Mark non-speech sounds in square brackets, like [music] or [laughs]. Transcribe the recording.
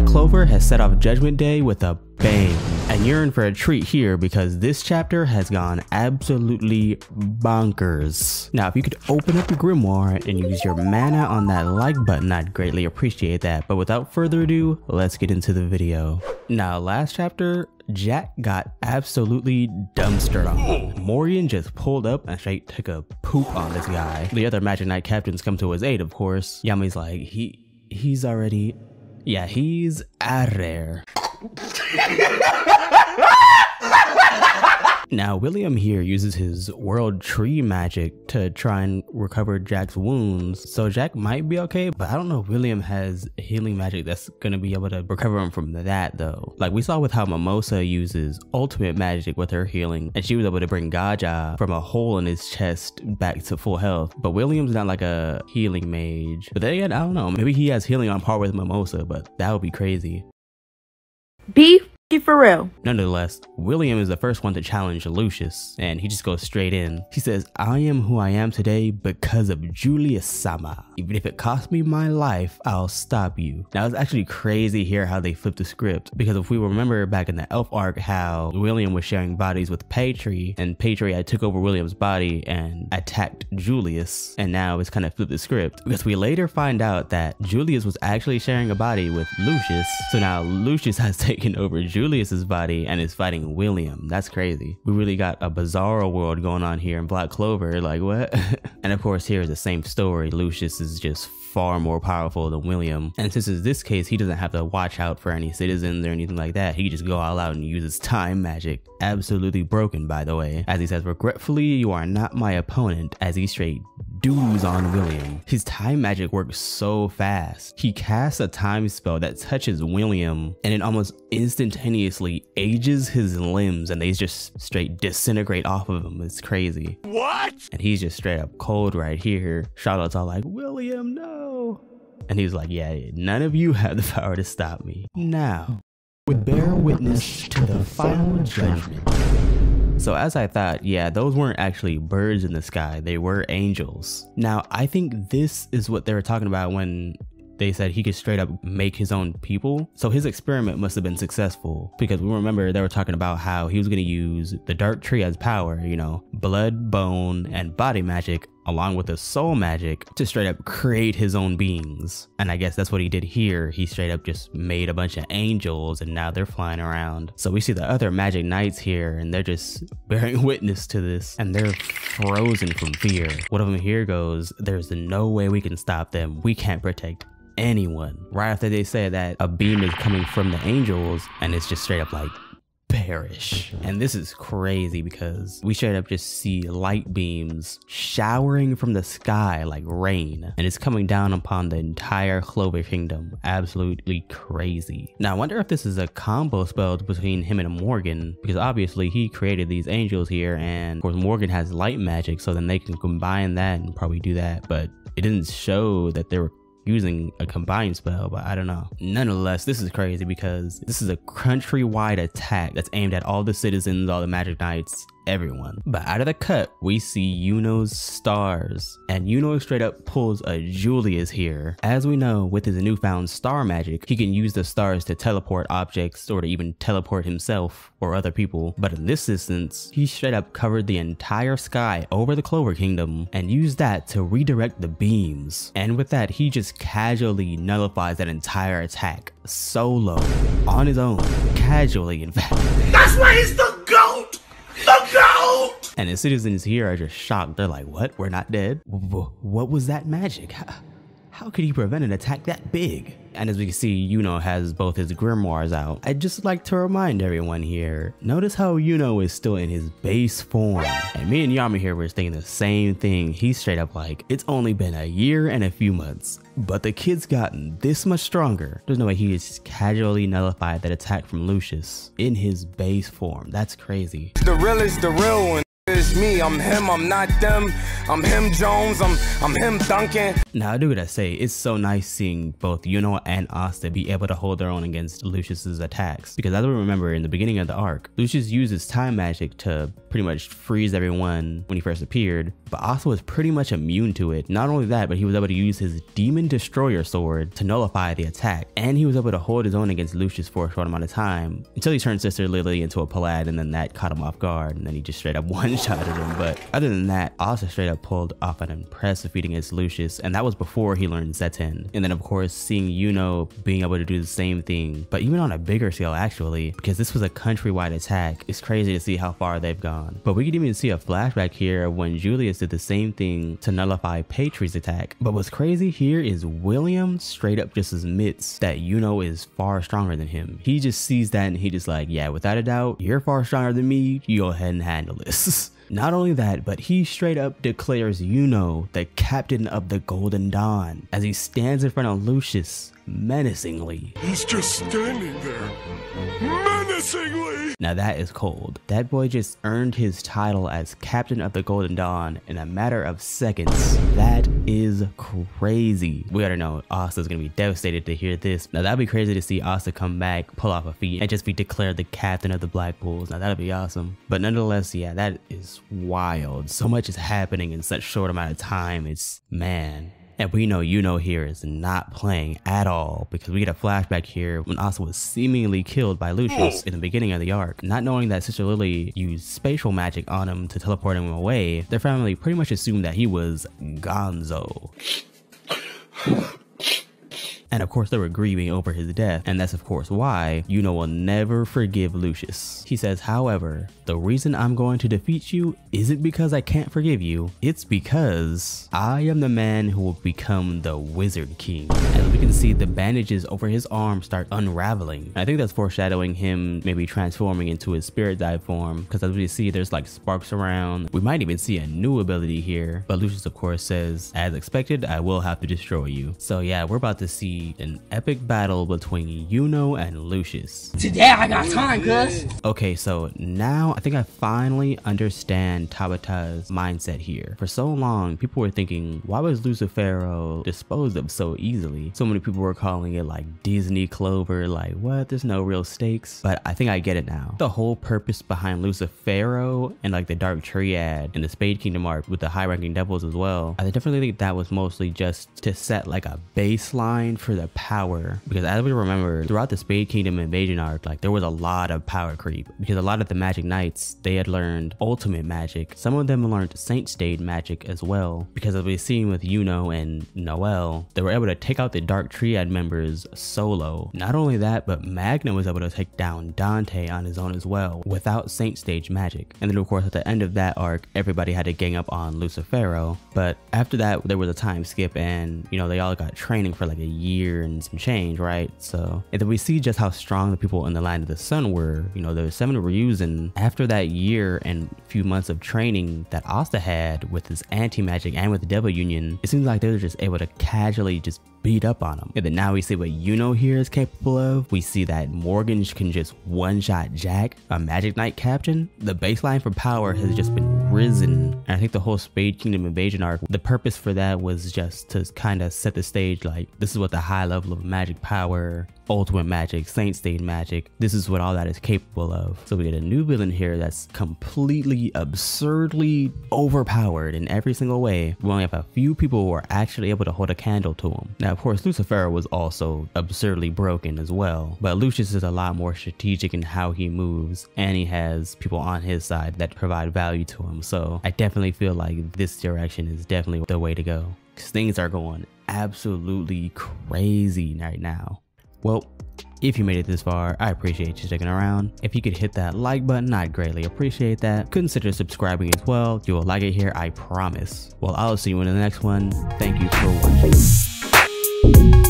Black Clover has set off Judgment Day with a bang, and you're in for a treat here because this chapter has gone absolutely bonkers. Now, if you could open up your grimoire and use your mana on that like button, I'd greatly appreciate that. But without further ado, let's get into the video. Now, last chapter, Jack got absolutely dumpstered on. Morgan just pulled up and straight took a poop on this guy. The other Magic Knight captains come to his aid, of course. Yami's like, he he's already yeah, he's out there. [laughs] Now, William here uses his world tree magic to try and recover Jack's wounds. So Jack might be okay, but I don't know if William has healing magic that's going to be able to recover him from that though. Like we saw with how Mimosa uses ultimate magic with her healing and she was able to bring Gaja from a hole in his chest back to full health. But William's not like a healing mage. But then again, I don't know. Maybe he has healing on par with Mimosa, but that would be crazy. Be for real. Nonetheless, William is the first one to challenge Lucius, and he just goes straight in. He says, I am who I am today because of Julius Sama. Even if it costs me my life, I'll stop you. Now, it's actually crazy here how they flipped the script, because if we remember back in the Elf arc how William was sharing bodies with Patri, and Patri had took over William's body and attacked Julius, and now it's kind of flipped the script, because we later find out that Julius was actually sharing a body with Lucius, so now Lucius [laughs] has taken over Julius Julius's body and is fighting William. That's crazy. We really got a bizarro world going on here in Black Clover. Like what? [laughs] and of course, here's the same story. Lucius is just far more powerful than William. And since in this case, he doesn't have to watch out for any citizens or anything like that. He just go all out and use his time magic. Absolutely broken, by the way. As he says, regretfully, you are not my opponent, as he straight dudes on William. His time magic works so fast. He casts a time spell that touches William and it almost instantaneously ages his limbs and they just straight disintegrate off of him. It's crazy. What? And he's just straight up cold right here. Charlotte's all like, William, no. And he's like, yeah, none of you have the [laughs] power to stop me. Now, we bear witness to the final judgment. So as I thought, yeah, those weren't actually birds in the sky, they were angels. Now, I think this is what they were talking about when they said he could straight up make his own people. So his experiment must have been successful because we remember they were talking about how he was going to use the dark tree as power, you know, blood, bone, and body magic along with the soul magic to straight up create his own beings. And I guess that's what he did here. He straight up just made a bunch of angels and now they're flying around. So we see the other magic knights here and they're just [laughs] bearing witness to this and they're frozen from fear. One of them here goes, there's no way we can stop them. We can't protect anyone. Right after they say that a beam is coming from the angels and it's just straight up like perish. And this is crazy because we straight up just see light beams showering from the sky like rain and it's coming down upon the entire Clover Kingdom. Absolutely crazy. Now I wonder if this is a combo spell between him and Morgan because obviously he created these angels here and of course Morgan has light magic so then they can combine that and probably do that but it didn't show that they were using a combined spell, but I don't know. Nonetheless, this is crazy because this is a countrywide attack that's aimed at all the citizens, all the Magic Knights, everyone. But out of the cut, we see Yuno's stars. And Yuno straight up pulls a Julius here. As we know, with his newfound star magic, he can use the stars to teleport objects or to even teleport himself or other people. But in this instance, he straight up covered the entire sky over the Clover Kingdom and used that to redirect the beams. And with that, he just casually nullifies that entire attack solo on his own, casually in fact. That's why he's the And the citizens here are just shocked. They're like, what? We're not dead? What was that magic? [laughs] How could he prevent an attack that big? And as we can see, Yuno has both his grimoires out. I'd just like to remind everyone here, notice how Yuno is still in his base form. And me and Yami here were thinking the same thing. He's straight up like, it's only been a year and a few months, but the kid's gotten this much stronger. There's no way he just casually nullified that attack from Lucius in his base form. That's crazy. The real is the real one. Me. I'm him. I'm not them. I'm him Jones. I'm I'm him Duncan. Now I do gotta say, it's so nice seeing both Yuno and Asta be able to hold their own against Lucius's attacks. Because as we remember in the beginning of the arc, Lucius uses time magic to pretty much freeze everyone when he first appeared, but Asta was pretty much immune to it. Not only that, but he was able to use his Demon Destroyer sword to nullify the attack, and he was able to hold his own against Lucius for a short amount of time until he turned Sister Lily into a Paladin, and then that caught him off guard, and then he just straight up [laughs] one-shotted him. But other than that, Asta straight up pulled off an impressive feat against Lucius, and that was before he learned Zetten. And then of course, seeing Yuno being able to do the same thing, but even on a bigger scale actually, because this was a countrywide attack, it's crazy to see how far they've gone. But we could even see a flashback here when Julius did the same thing to nullify Patry's attack. But what's crazy here is William straight up just admits that Yuno is far stronger than him. He just sees that and he just like, yeah, without a doubt, you're far stronger than me. You go ahead and handle this. [laughs] Not only that, but he straight up declares Yuno the captain of the Golden Dawn as he stands in front of Lucius menacingly. He's just standing there. Menacingly! Now that is cold. That boy just earned his title as captain of the Golden Dawn in a matter of seconds. That is crazy. We gotta know Asta's gonna be devastated to hear this. Now that'd be crazy to see Asta come back, pull off a feat, and just be declared the captain of the Black Bulls. Now that'd be awesome. But nonetheless, yeah, that is wild. So much is happening in such short amount of time. It's man. And we know Yuno here is not playing at all because we get a flashback here when Asta was seemingly killed by Lucius in the beginning of the arc. Not knowing that Sister Lily used spatial magic on him to teleport him away, their family pretty much assumed that he was Gonzo. And of course, they were grieving over his death, and that's of course why Yuno will never forgive Lucius. He says, however, the reason I'm going to defeat you isn't because I can't forgive you, it's because I am the man who will become the Wizard King. As we can see, the bandages over his arm start unraveling. I think that's foreshadowing him maybe transforming into his spirit dive form, because as we see, there's like sparks around. We might even see a new ability here, but Lucius of course says, as expected, I will have to destroy you. So yeah, we're about to see an epic battle between Yuno and Lucius. Today I got time, cuz. Okay, so now I think I finally understand Tabata's mindset here. For so long, people were thinking, why was Lucifero disposed of so easily? So many people were calling it like Disney Clover, like what, there's no real stakes. But I think I get it now. The whole purpose behind Lucifero and like the Dark Triad and the Spade Kingdom arc with the high ranking devils as well, I definitely think that was mostly just to set like a baseline for the power. Because as we remember, throughout the Spade Kingdom invasion arc, like there was a lot of power creep. Because a lot of the Magic Knights, they had learned ultimate magic. Some of them learned Saint Stage magic as well. Because as we've seen with Yuno and Noel, they were able to take out the Dark Triad members solo. Not only that, but Magna was able to take down Dante on his own as well without Saint Stage magic. And then of course at the end of that arc, everybody had to gang up on Lucifero. But after that, there was a time skip and you know, they all got training for like a year and some change, right? So, and then we see just how strong the people in the Land of the Sun were. You know, the seven were using after that year and few months of training that Asta had with his anti-magic and with the Devil Union, it seems like they were just able to casually just beat up on him. And then now we see what Yuno here is capable of. We see that Morgan can just one-shot Jack, a Magic Knight captain. The baseline for power has just been risen. And I think the whole Spade Kingdom invasion arc, the purpose for that was just to kind of set the stage like this is what the high level of magic power ultimate magic, saint stage magic. This is what all that is capable of. So we get a new villain here that's completely absurdly overpowered in every single way. We only have a few people who are actually able to hold a candle to him. Now, of course, Lucifer was also absurdly broken as well, but Lucius is a lot more strategic in how he moves and he has people on his side that provide value to him. So I definitely feel like this direction is definitely the way to go. Because things are going absolutely crazy right now. Well, if you made it this far, I appreciate you sticking around. If you could hit that like button, I'd greatly appreciate that. Consider subscribing as well. You will like it here, I promise. Well, I'll see you in the next one. Thank you for watching.